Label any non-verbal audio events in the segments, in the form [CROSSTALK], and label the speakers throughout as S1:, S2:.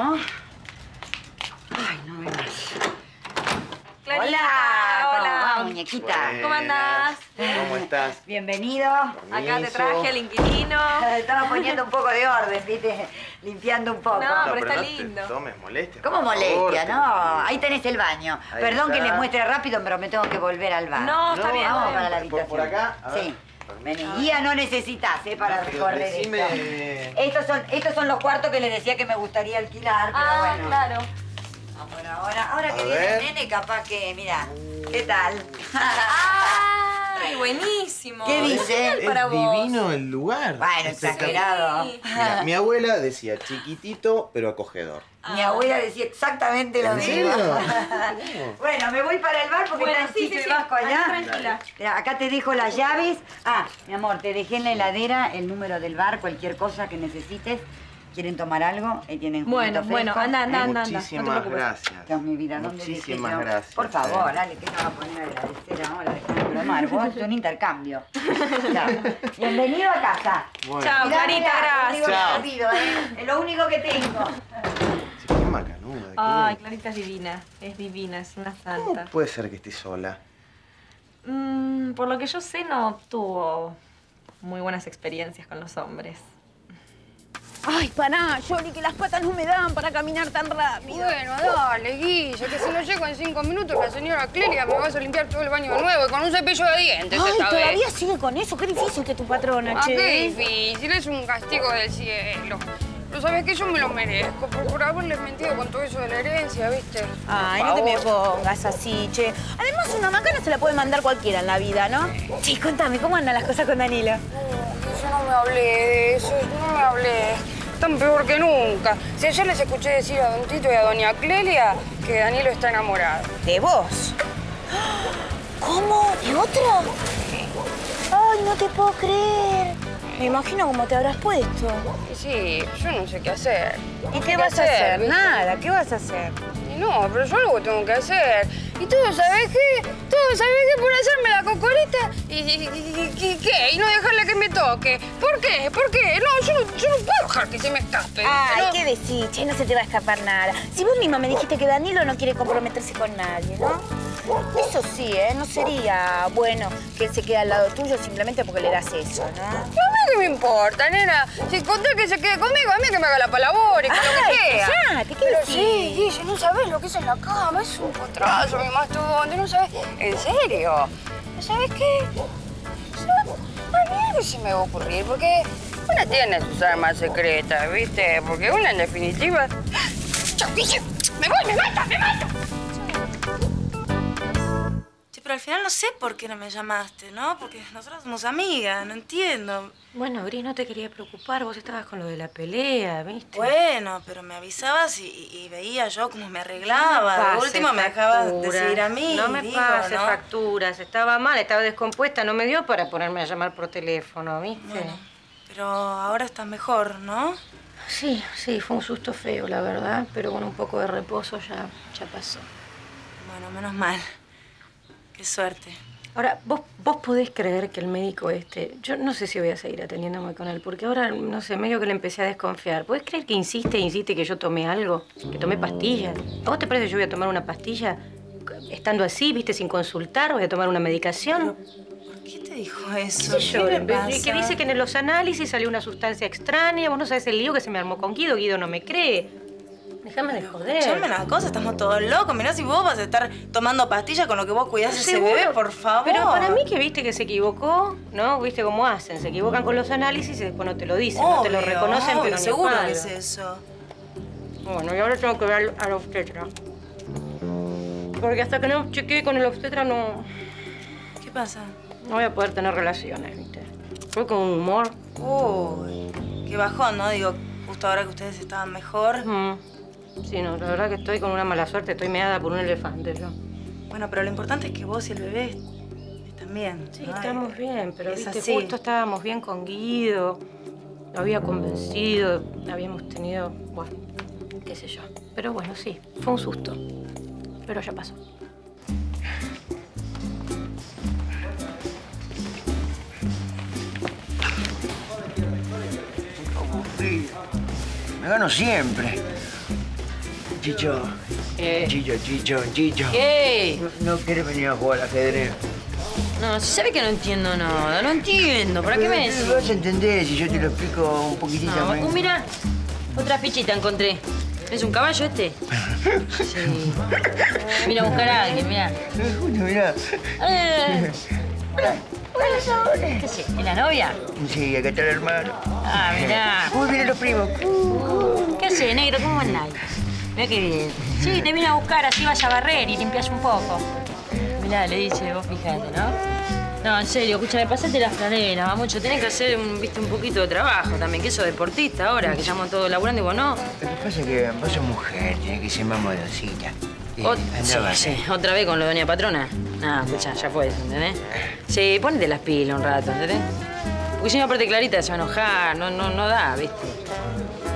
S1: ¿no? Ay, no me más.
S2: Clarita,
S1: hola, ¿cómo
S2: hola.
S1: va, muñequita?
S2: ¿Cómo andás?
S3: ¿Cómo estás?
S1: Bienvenido.
S2: Acá te traje al inquilino. [LAUGHS]
S1: Estaba poniendo un poco de orden, ¿viste? Limpiando un poco.
S2: No, pero está
S3: no
S2: lindo.
S3: Te tomes molestia.
S1: ¿Cómo
S3: por
S1: molestia,
S3: te-
S1: no? Ahí tenés el baño.
S3: Ahí
S1: Perdón que les muestre rápido, pero me tengo que volver al bar.
S2: No, está
S3: No,
S2: bien.
S1: Vamos para la
S3: Por-
S1: habitación.
S3: por acá, a ver.
S1: Sí. Vení. Guía no necesitas, ¿eh? Para recorrer
S3: decime-
S1: esto. Estos son, estos son los cuartos que les decía que me gustaría alquilar, pero
S2: Ah,
S1: bueno.
S2: claro.
S1: Ah, ahora, ahora que viene el nene, capaz que, mira, ¿qué tal?
S2: ¡Ay, buenísimo!
S1: ¿Qué dice?
S3: Es
S2: para vos.
S3: divino el lugar.
S1: Bueno, exagerado.
S2: Sí.
S3: Mira, mi abuela decía chiquitito pero acogedor.
S1: Mi abuela decía exactamente lo
S3: ¿En
S1: mismo. [LAUGHS] bueno, me voy para el bar porque
S2: Bueno,
S1: está
S2: sí, sí.
S1: Vasco allá.
S2: Tranquila.
S1: Mira, acá te dejo las llaves. Ah, mi amor, te dejé en la heladera el número del bar, cualquier cosa que necesites. ¿Quieren tomar algo? Ahí tienen
S2: Bueno,
S1: fresco.
S2: bueno, anda, anda,
S1: ¿Eh?
S2: anda, anda. No
S3: Muchísimas gracias.
S1: Dios, mi vida, ¿dónde
S3: Muchísimas gracias.
S1: Por favor,
S3: eh.
S1: dale, que no va a poner a agradecer ahora, dejame de bromar. Vos es un intercambio. Chao. Bienvenido a casa.
S3: Bueno,
S2: Chao.
S1: Mirá,
S2: gracias.
S1: digo,
S3: Chao.
S1: ¿eh? Es lo único que tengo.
S3: sí,
S2: Ay, Clarita es divina. Es divina, es una
S3: ¿Cómo
S2: santa.
S3: puede ser que estés sola?
S2: Mm, por lo que yo sé, no tuvo muy buenas experiencias con los hombres.
S4: Ay, pará, Yoli, que las patas no me dan para caminar tan rápido.
S5: Bueno, dale, Guille, que si no llego en cinco minutos la señora Clelia me va a limpiar todo el baño de nuevo y con un cepillo de dientes
S4: Ay,
S5: esta
S4: todavía
S5: vez.
S4: sigue con eso. Qué difícil que tu patrona,
S5: Ah,
S4: che.
S5: qué difícil, es un castigo del cielo. Pero sabes que yo me lo merezco por, por haberle mentido con todo eso de la herencia, ¿viste?
S4: Ay, no te me pongas así, che. Además, una macana se la puede mandar cualquiera en la vida, ¿no? Sí, contame, ¿cómo andan las cosas con Danilo?
S5: No, yo no me hablé de eso, no me hablé. Tan peor que nunca. Si ayer les escuché decir a Don Tito y a Doña Clelia que Danilo está enamorado.
S4: ¿De vos? ¿Cómo? ¿De otro? Ay, no te puedo creer. Me imagino cómo te habrás puesto.
S5: Y sí, yo no sé qué hacer.
S4: ¿Y qué vas a hacer?
S5: ¿viste?
S4: Nada, ¿qué vas a hacer?
S5: No, pero yo algo tengo que hacer. Y tú, ¿sabes qué? Tú, ¿sabes qué? Por hacerme la cocorita y, y- y- y- y ¿qué? Y no dejarle que me toque. ¿Por qué? ¿Por qué? No, yo no, yo no puedo dejar que se me escape.
S4: Ay,
S5: ¿no?
S4: ¿qué decís? Che, no se te va a escapar nada. Si vos misma me dijiste que Danilo no quiere comprometerse con nadie, ¿no? Eso sí, ¿eh? No sería bueno que él se quede al lado tuyo simplemente porque le das eso, ¿no?
S5: ¿A mí qué me importa, nena? Si conté que se quede conmigo, a mí que me haga la palabra y que lo que sea.
S4: cállate, ¿qué
S5: Pero sí, Guille, no sabes lo que es en la cama. Es un potrazo, mi mastodonte, no sabes. ¿En serio? ¿Sabes qué? A mí se me va a ocurrir, porque una tiene sus armas secretas, ¿viste? Porque una, en definitiva... ¡Chao, Guille! ¡Me voy, me mata, me mata!
S6: Pero al final no sé por qué no me llamaste, ¿no? Porque nosotros somos amigas, no entiendo.
S7: Bueno, Gris, no te quería preocupar. Vos estabas con lo de la pelea, ¿viste?
S6: Bueno, pero me avisabas y, y veía yo cómo me arreglaba.
S7: No
S6: último me dejabas de seguir a mí.
S7: No me
S6: digo,
S7: pases
S6: ¿no?
S7: facturas. Estaba mal, estaba descompuesta. No me dio para ponerme a llamar por teléfono, ¿viste?
S6: Bueno, pero ahora estás mejor, ¿no?
S7: Sí, sí, fue un susto feo, la verdad. Pero con un poco de reposo ya, ya pasó.
S6: Bueno, menos mal. Qué suerte.
S7: Ahora, ¿vos, vos podés creer que el médico este, yo no sé si voy a seguir atendiéndome con él, porque ahora, no sé, medio que le empecé a desconfiar. ¿Podés creer que insiste e insiste que yo tomé algo? Que tomé pastillas. ¿A vos te parece que yo voy a tomar una pastilla estando así, viste, sin consultar? ¿Voy a tomar una medicación?
S6: ¿Por qué te dijo eso?
S7: ¿Qué yo?
S6: ¿Qué le
S7: Que
S6: pasa?
S7: dice que en los análisis salió una sustancia extraña. Vos no sabés el lío que se me armó con Guido. Guido no me cree. Déjame de joder.
S6: Escuchame una cosa, estamos todos locos. Mirá si vos vas a estar tomando pastillas con lo que vos cuidás a ese bebé, por favor.
S7: Pero para mí que viste que se equivocó, ¿no? ¿Viste cómo hacen? Se equivocan con los análisis y después no te lo dicen, no te lo reconocen,
S6: obvio,
S7: pero a
S6: seguro que es eso.
S7: Bueno, y ahora tengo que ver al obstetra. Porque hasta que no chequee con el obstetra no,
S6: ¿Qué pasa?
S7: no voy a poder tener relaciones, ¿viste? Fue con un humor.
S6: Uy, qué bajón, ¿no? Digo, justo ahora que ustedes estaban mejor.
S7: Mm. Sí, no, la verdad que estoy con una mala suerte. Estoy meada por un elefante, yo.
S6: Bueno, pero lo importante es que vos y el bebé están bien.
S7: Sí,
S6: ¿no?
S7: estamos bien, pero
S6: es
S7: viste,
S6: así.
S7: justo estábamos bien con Guido. Lo había convencido, habíamos tenido, bueno, qué sé yo. Pero bueno, sí, fue un susto. Pero ya pasó.
S8: Me gano siempre. Chicho.
S9: Eh.
S8: Chicho, Chicho, Chicho.
S9: ¿Qué?
S8: No, no quieres venir a jugar al ajedrez.
S9: No, si sabe que no entiendo nada, no entiendo. ¿Para qué me decís?
S8: Lo vas a entender si yo te lo explico un poquitito.
S9: No,
S8: más.
S9: uh, mira, otra fichita encontré. ¿Es un caballo este? [LAUGHS] Sí. Mira, a buscar a alguien, mira.
S8: Justo, mirá.
S9: Eh. ¿Qué sé? ¿Es la novia?
S8: Sí, acá está el hermano.
S9: Ah, mirá.
S8: Uy, miren los primos.
S9: ¿Qué hace, negro? ¿Cómo andás? Mira qué bien. Sí, te vine a buscar, así vas a barrer y limpias un poco. Mirá, le dice, vos fijate, ¿no? No, en serio, escúchame, pasate la franela, mamucho. Tenés que hacer un, viste, un poquito de trabajo también, que sos deportista ahora, que llamo todo laburando y vos no.
S8: Lo que pasa es que vos sos mujer, tenés que ser más modosita.
S9: Ot- sí, sí, otra vez con lo de doña patrona. No, escuchá, ya fue ¿entendés? Sí, ponete las pilas un rato, ¿entendés? Porque si no, aparte Clarita se va a enojar, no, no, no da, ¿viste?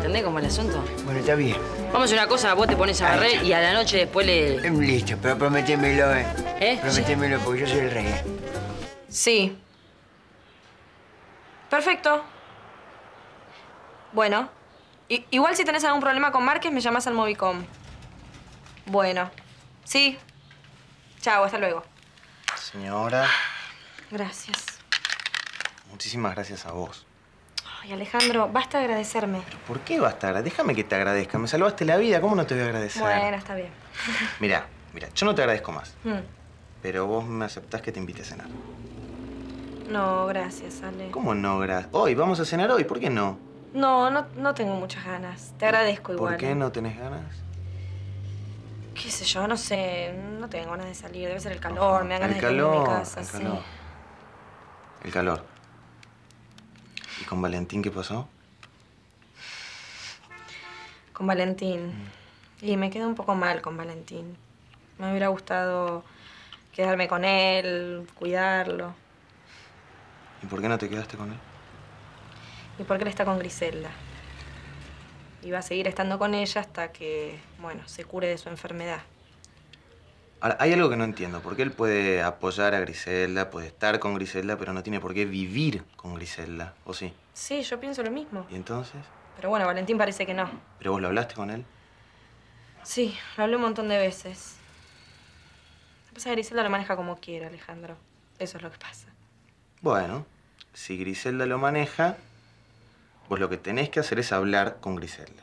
S9: ¿Entendés cómo es el asunto?
S8: Bueno, está bien.
S9: Vamos a hacer una cosa, vos te pones a barrer y a la noche después le...
S8: Listo, pero prométemelo, ¿eh?
S9: ¿Eh?
S8: Prométemelo, porque yo soy el rey. ¿eh?
S2: Sí. Perfecto. Bueno. I- igual si tenés algún problema con Márquez, me llamas al Movicom. Bueno. Sí. Chao, hasta luego.
S3: Señora,
S2: Gracias.
S3: muchísimas gracias a vos.
S2: Ay, Alejandro, basta de agradecerme.
S3: ¿Por qué va a estar? Déjame que te agradezca. Me salvaste la vida. ¿Cómo no te voy a agradecer?
S2: Bueno, está bien. [LAUGHS]
S3: Mira, mira, yo no te agradezco más.
S2: Mm.
S3: Pero vos me aceptás que te invite a cenar.
S2: No, gracias, Ale.
S3: ¿Cómo no, gracias? Hoy, vamos a cenar hoy. ¿Por qué no?
S2: No, no, no tengo muchas ganas. Te agradezco igual.
S3: ¿Por qué no tenés ganas?
S2: ¿Qué sé yo? No sé. No tengo ganas de salir. Debe ser el calor. Me dan ganas
S3: el
S2: de quedarme en mi
S3: calor,
S2: casa.
S3: el
S2: sí.
S3: calor. El calor. ¿Y con Valentín qué pasó?
S2: Con Valentín. Y me quedé un poco mal con Valentín. Me hubiera gustado quedarme con él, cuidarlo.
S3: ¿Y por qué no te quedaste con él?
S2: ¿Y por qué él está con Griselda? Y va a seguir estando con ella hasta que, bueno, se cure de su enfermedad.
S3: Ahora, hay algo que no entiendo. ¿Por qué él puede apoyar a Griselda, puede estar con Griselda, pero no tiene por qué vivir con Griselda? ¿O sí?
S2: Sí, yo pienso lo mismo.
S3: ¿Y entonces?
S2: Pero bueno, Valentín parece que no.
S3: ¿Pero vos lo hablaste con él?
S2: Sí, lo hablé un montón de veces. Lo que pasa es que Griselda lo maneja como quiere, Alejandro. Eso es lo que pasa.
S3: Bueno, si Griselda lo maneja, vos lo que tenés que hacer es hablar con Griselda.